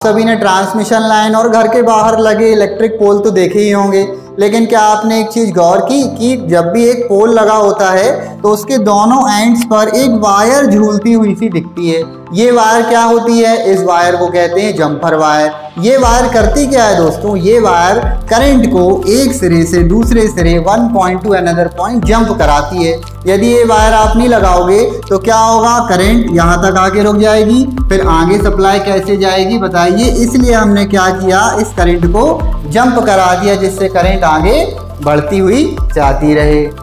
सभी ने transmission line और घर के बाहर लगे इलेक्ट्रिक पोल तो देखे ही होंगे। लेकिन क्या आपने एक चीज़ गौर की कि जब भी एक पोल लगा होता है तो उसके दोनों एंड्स पर एक वायर झूलती हुई सी दिखती है। ये वायर क्या होती है? इस वायर को कहते हैं जंपर वायर ये वायर करती क्या है दोस्तों? ये वायर करंट को एक सिरे से दूसरे सिरे one point to another point jump कराती है। यदि ये वायर आप नहीं लगाओगे तो क्या होगा? करंट यहाँ तक आके रुक जाएगी। फिर आगे सप्लाई कैसे जाएगी बताइए। इसलिए हमने क्या किया? इस करंट को जंप करा दिया, जिससे करंट आगे बढ़ती हुई जाती रहे।